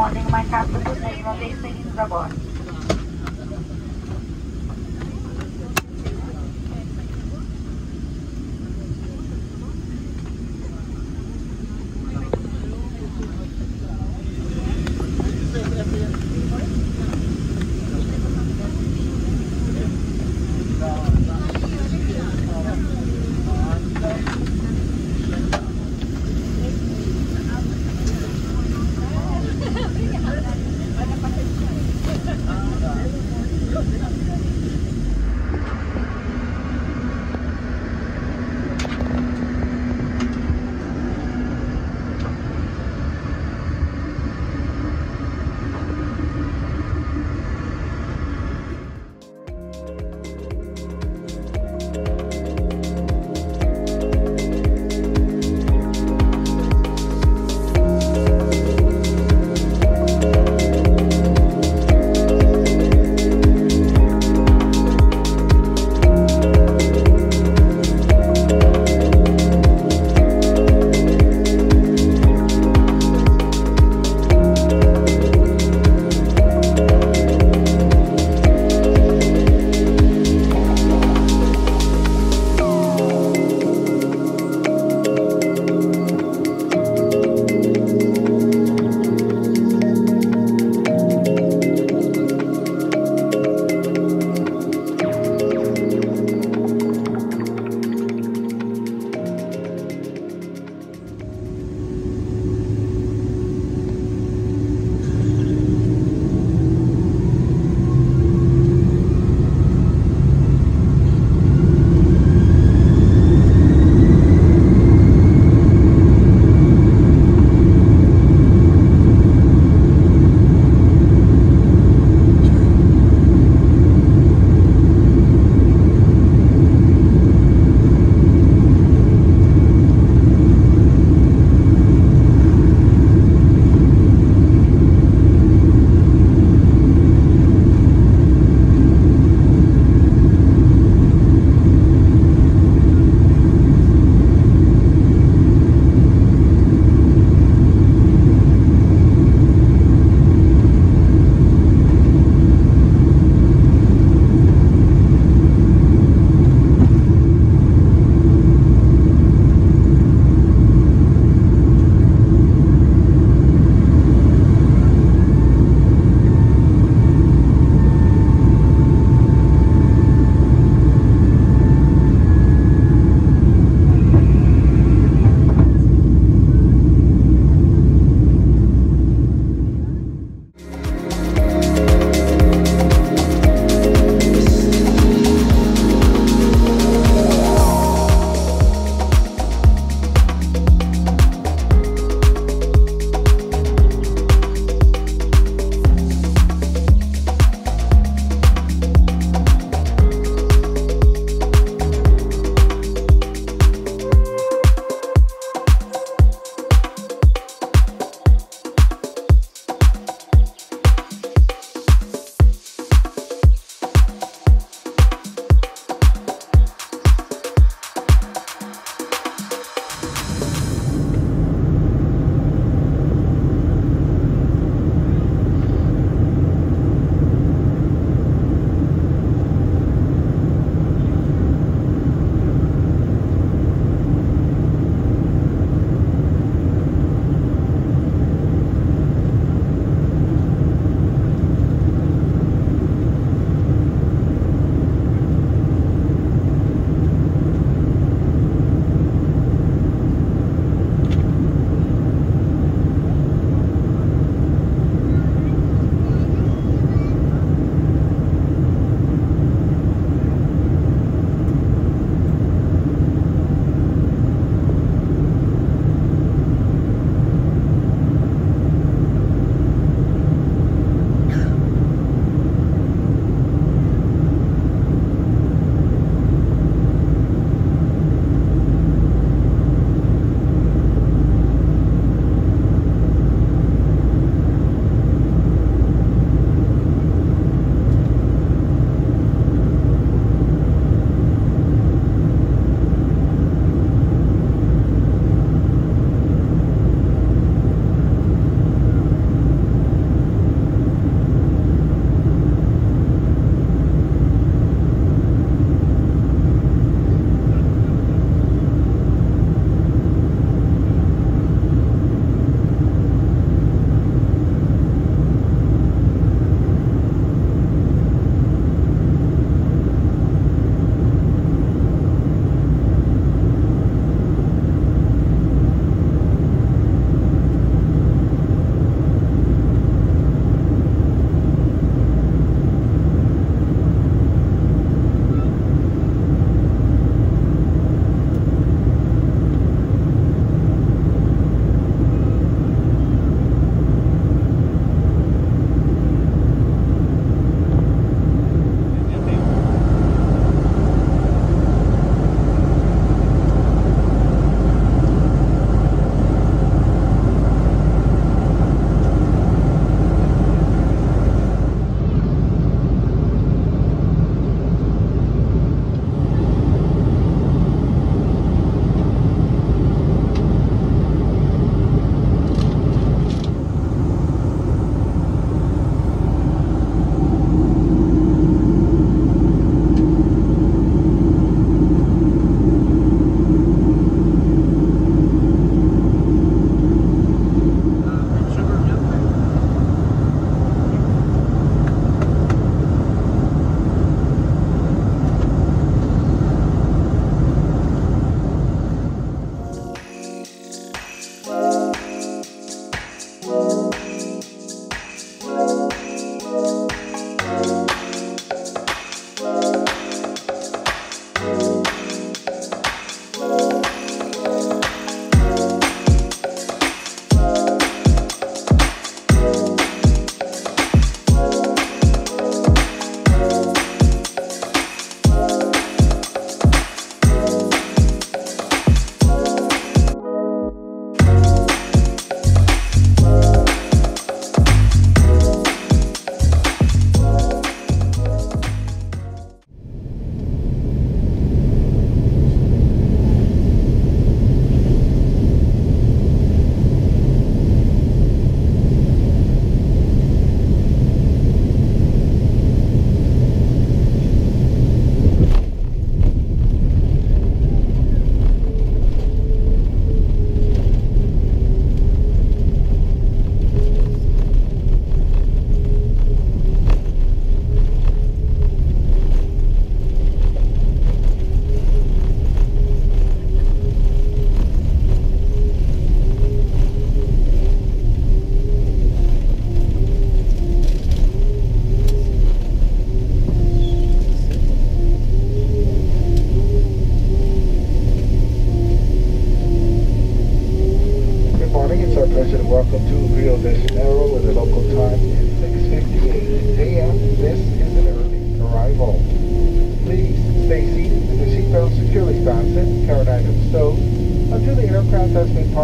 Mandem uma carta por e-mail, uma vez seguidos agora.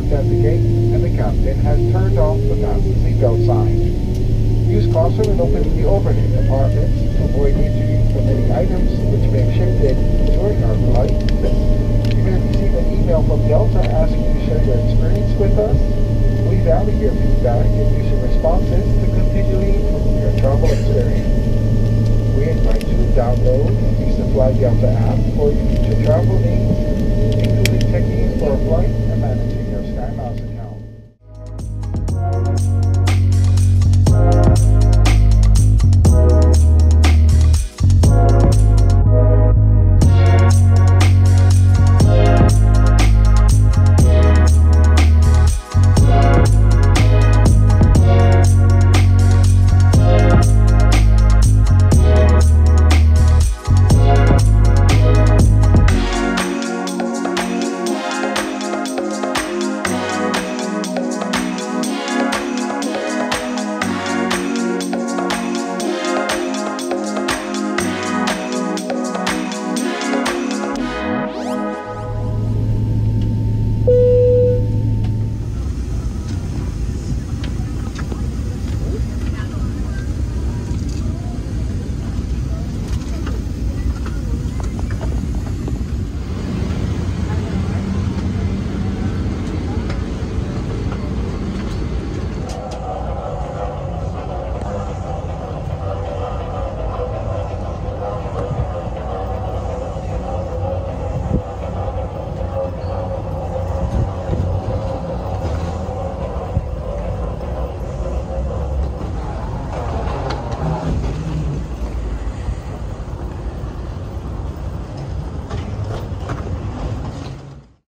Parked at the gate and the captain has turned off the fasten seatbelt sign. Use caution when opening the overhead compartments to avoid injury from any items which may have shifted during our flight. You may receive an email from Delta asking you to share your experience with us. We value your feedback and use your responses to continually improve your travel experience. We invite you to download and use the Fly Delta app for your future travel needs, including checking in for a flight and managing